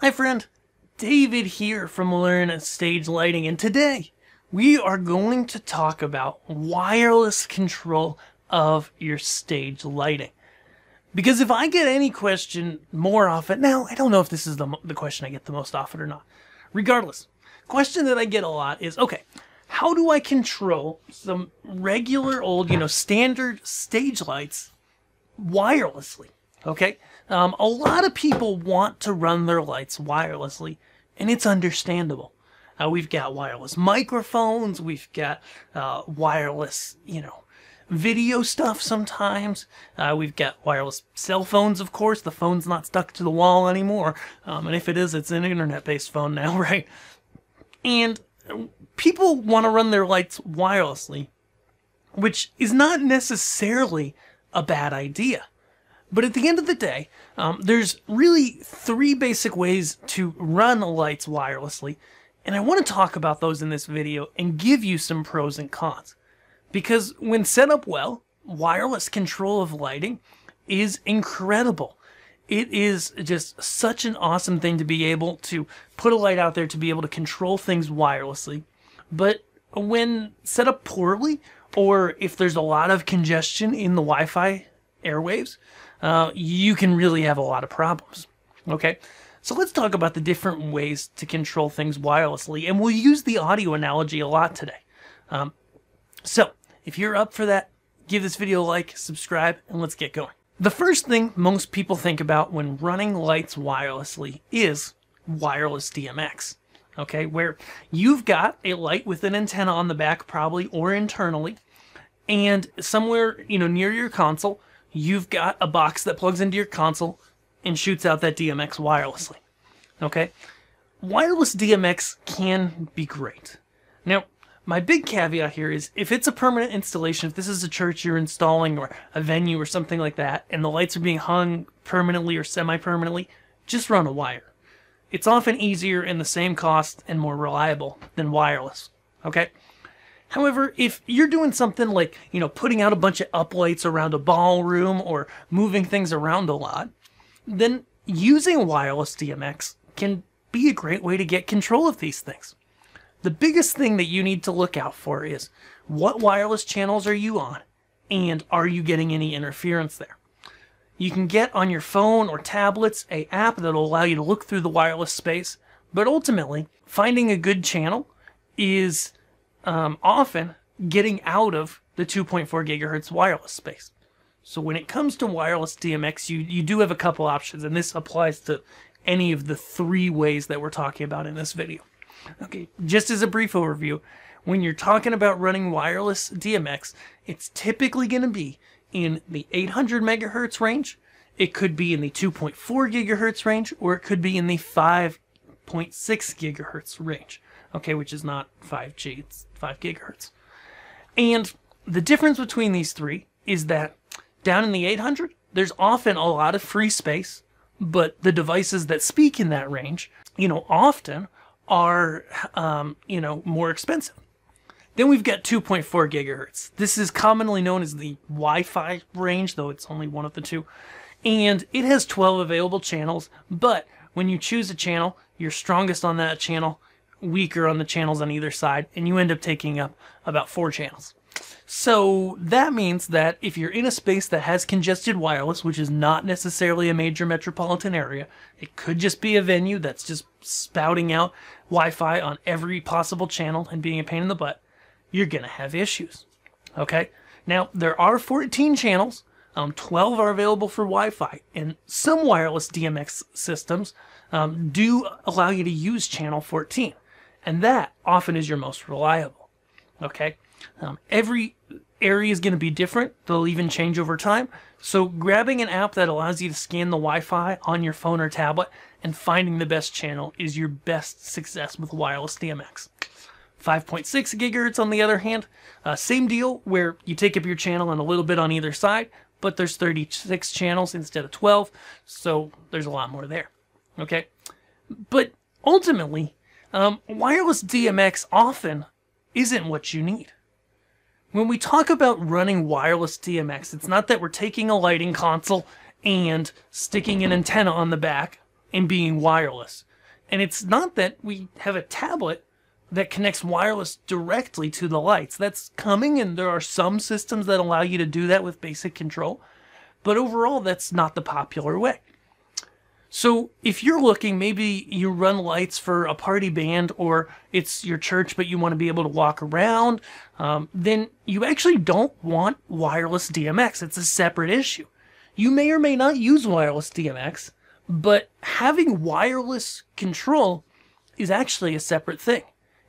Hi friend, David here from Learn Stage Lighting and today we are going to talk about wireless control of your stage lighting. Because if I get any question more often, now I don't know if this is the, the question I get the most often or not. Regardless, question that I get a lot is, okay, how do I control some regular old, you know, standard stage lights wirelessly? Okay, um, a lot of people want to run their lights wirelessly, and it's understandable. Uh, we've got wireless microphones, we've got uh, wireless, you know, video stuff sometimes. Uh, we've got wireless cell phones, of course. The phone's not stuck to the wall anymore. Um, and if it is, it's an internet based phone now, right? And people want to run their lights wirelessly, which is not necessarily a bad idea. But at the end of the day, um, there's really three basic ways to run lights wirelessly, and I want to talk about those in this video and give you some pros and cons. Because when set up well, wireless control of lighting is incredible. It is just such an awesome thing to be able to put a light out there to be able to control things wirelessly. But when set up poorly, or if there's a lot of congestion in the Wi Fi airwaves, uh, you can really have a lot of problems. Okay, so let's talk about the different ways to control things wirelessly, and we'll use the audio analogy a lot today. Um, so, if you're up for that, give this video a like, subscribe, and let's get going. The first thing most people think about when running lights wirelessly is wireless DMX. Okay, where you've got a light with an antenna on the back, probably or internally, and somewhere you know near your console, you've got a box that plugs into your console and shoots out that DMX wirelessly. Okay? Wireless DMX can be great. Now, my big caveat here is if it's a permanent installation, if this is a church you're installing or a venue or something like that, and the lights are being hung permanently or semi permanently, just run a wire. It's often easier and the same cost and more reliable than wireless. Okay? However, if you're doing something like, you know, putting out a bunch of uplights around a ballroom or moving things around a lot, then using wireless DMX can be a great way to get control of these things. The biggest thing that you need to look out for is what wireless channels are you on and are you getting any interference there? You can get on your phone or tablets a app that'll allow you to look through the wireless space, but ultimately, finding a good channel is um, often getting out of the 2.4 gigahertz wireless space. So when it comes to wireless DMX, you, you do have a couple options, and this applies to any of the three ways that we're talking about in this video. Okay, just as a brief overview, when you're talking about running wireless DMX, it's typically going to be in the 800 megahertz range, it could be in the 2.4 gigahertz range, or it could be in the 5.6 gigahertz range okay, which is not 5G, it's 5 gigahertz. And the difference between these three is that down in the 800, there's often a lot of free space, but the devices that speak in that range, you know, often are, um, you know, more expensive. Then we've got 2.4 gigahertz. This is commonly known as the Wi-Fi range, though it's only one of the two. And it has 12 available channels, but when you choose a channel, you're strongest on that channel weaker on the channels on either side, and you end up taking up about four channels. So that means that if you're in a space that has congested wireless, which is not necessarily a major metropolitan area, it could just be a venue that's just spouting out Wi-Fi on every possible channel and being a pain in the butt, you're going to have issues. Okay? Now, there are 14 channels. Um, 12 are available for Wi-Fi, and some wireless DMX systems um, do allow you to use channel 14 and that often is your most reliable. Okay, um, every area is going to be different. They'll even change over time. So grabbing an app that allows you to scan the Wi-Fi on your phone or tablet and finding the best channel is your best success with wireless DMX. 5.6 gigahertz on the other hand, uh, same deal where you take up your channel and a little bit on either side, but there's 36 channels instead of 12, so there's a lot more there. Okay, but ultimately, um, wireless DMX often isn't what you need. When we talk about running wireless DMX, it's not that we're taking a lighting console and sticking an antenna on the back, and being wireless. And it's not that we have a tablet that connects wireless directly to the lights. That's coming, and there are some systems that allow you to do that with basic control. But overall, that's not the popular way. So if you're looking, maybe you run lights for a party band or it's your church, but you want to be able to walk around, um, then you actually don't want wireless DMX. It's a separate issue. You may or may not use wireless DMX, but having wireless control is actually a separate thing.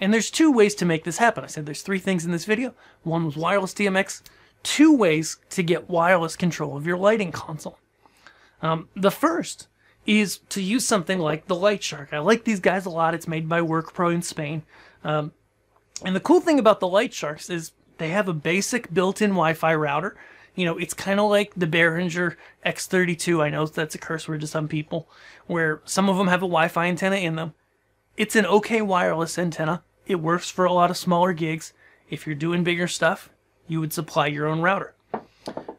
And there's two ways to make this happen. I said there's three things in this video. One was wireless DMX, two ways to get wireless control of your lighting console. Um, the first is to use something like the Light Shark. I like these guys a lot. It's made by WorkPro in Spain. Um, and the cool thing about the Light Sharks is they have a basic built-in Wi-Fi router. You know, it's kind of like the Behringer X32. I know that's a curse word to some people, where some of them have a Wi-Fi antenna in them. It's an okay wireless antenna. It works for a lot of smaller gigs. If you're doing bigger stuff, you would supply your own router.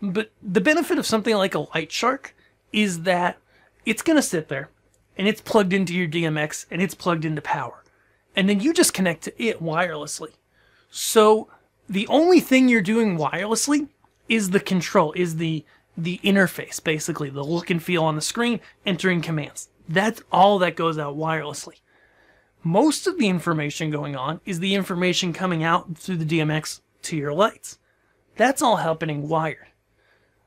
But the benefit of something like a Light Shark is that it's going to sit there and it's plugged into your DMX and it's plugged into power. And then you just connect to it wirelessly. So the only thing you're doing wirelessly is the control, is the the interface, basically, the look and feel on the screen, entering commands. That's all that goes out wirelessly. Most of the information going on is the information coming out through the DMX to your lights. That's all happening wired.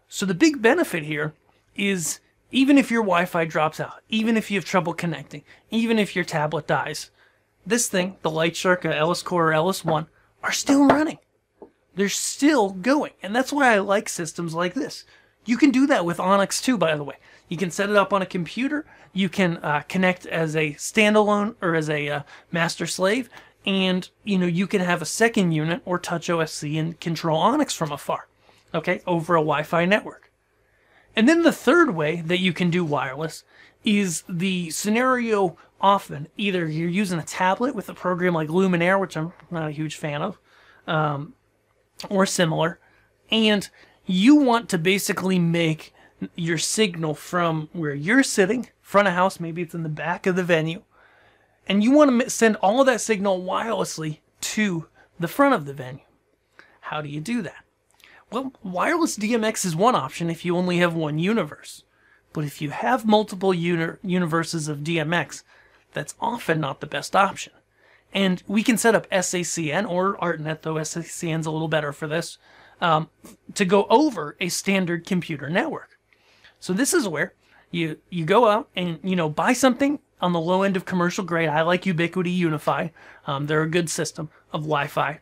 So the big benefit here is even if your Wi-Fi drops out, even if you have trouble connecting, even if your tablet dies, this thing, the Lightshark, LS Core or LS1, are still running. They're still going. And that's why I like systems like this. You can do that with Onyx too, by the way. You can set it up on a computer. You can uh, connect as a standalone or as a uh, master slave. And, you know, you can have a second unit or touch OSC and control Onyx from afar, okay, over a Wi-Fi network. And then the third way that you can do wireless is the scenario often either you're using a tablet with a program like Luminair, which I'm not a huge fan of, um, or similar, and you want to basically make your signal from where you're sitting, front of house, maybe it's in the back of the venue, and you want to send all of that signal wirelessly to the front of the venue. How do you do that? Well, wireless DMX is one option if you only have one universe. But if you have multiple uni universes of DMX, that's often not the best option. And we can set up SACN or ArtNet, though SACN's a little better for this, um, to go over a standard computer network. So this is where you you go out and you know buy something on the low end of commercial grade. I like Ubiquiti UniFi. Um, they're a good system of Wi-Fi,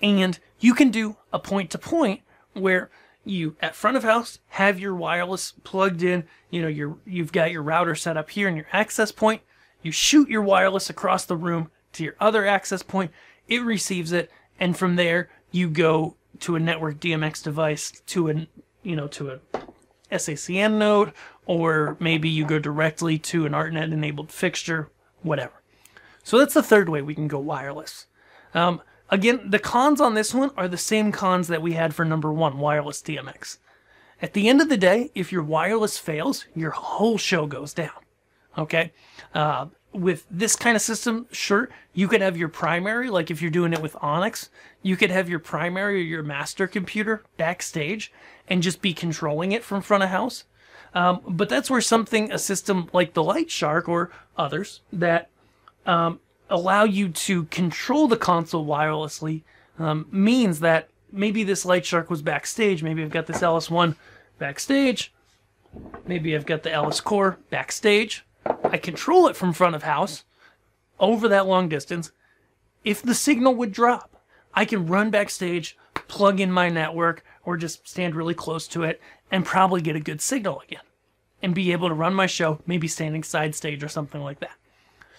and you can do a point-to-point where you at front of house have your wireless plugged in you know you you've got your router set up here and your access point. You shoot your wireless across the room to your other access point. It receives it and from there you go to a network dmx device to an you know to a sacn node or maybe you go directly to an artnet enabled fixture whatever. So that's the third way we can go wireless. Um, Again, the cons on this one are the same cons that we had for number one, wireless DMX. At the end of the day, if your wireless fails, your whole show goes down. Okay? Uh, with this kind of system, sure, you could have your primary, like if you're doing it with Onyx, you could have your primary or your master computer backstage and just be controlling it from front of house. Um, but that's where something, a system like the Light Shark or others that um, allow you to control the console wirelessly um, means that maybe this Light Shark was backstage. Maybe I've got this LS1 backstage. Maybe I've got the LS Core backstage. I control it from front of house over that long distance. If the signal would drop, I can run backstage, plug in my network, or just stand really close to it and probably get a good signal again and be able to run my show, maybe standing side stage or something like that.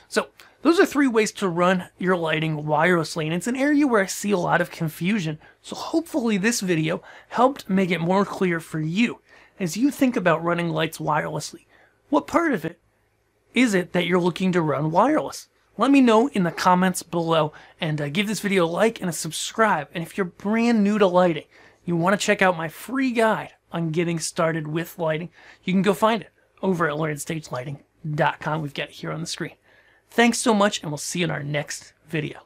So those are three ways to run your lighting wirelessly, and it's an area where I see a lot of confusion. So hopefully this video helped make it more clear for you as you think about running lights wirelessly. What part of it is it that you're looking to run wireless? Let me know in the comments below and uh, give this video a like and a subscribe. And if you're brand new to lighting, you want to check out my free guide on getting started with lighting, you can go find it over at LearnStageLighting.com. We've got it here on the screen. Thanks so much, and we'll see you in our next video.